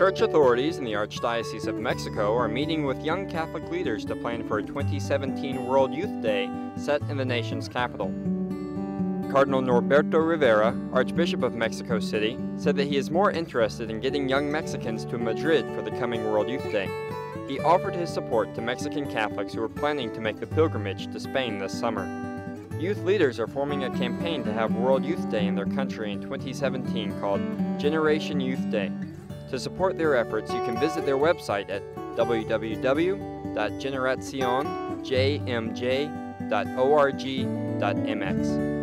Church authorities in the Archdiocese of Mexico are meeting with young Catholic leaders to plan for a 2017 World Youth Day set in the nation's capital. Cardinal Norberto Rivera, Archbishop of Mexico City, said that he is more interested in getting young Mexicans to Madrid for the coming World Youth Day. He offered his support to Mexican Catholics who are planning to make the pilgrimage to Spain this summer. Youth leaders are forming a campaign to have World Youth Day in their country in 2017 called Generation Youth Day. To support their efforts, you can visit their website at www.generacionjmj.org.mx.